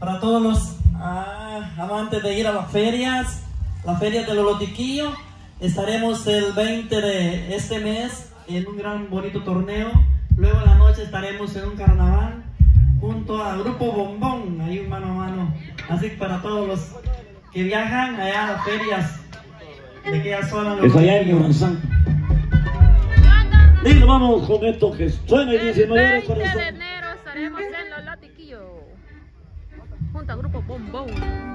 para todos los ah, amantes de ir a las ferias, la feria de Lolotiquillo. Estaremos el 20 de este mes en un gran bonito torneo. Luego en la noche estaremos en un carnaval junto al grupo Bombón, ahí mano a mano. Así que para todos los que viajan allá a las ferias de aquella zona. Es allá en. Y nos vamos con esto que suena y dice, El no llores 20 de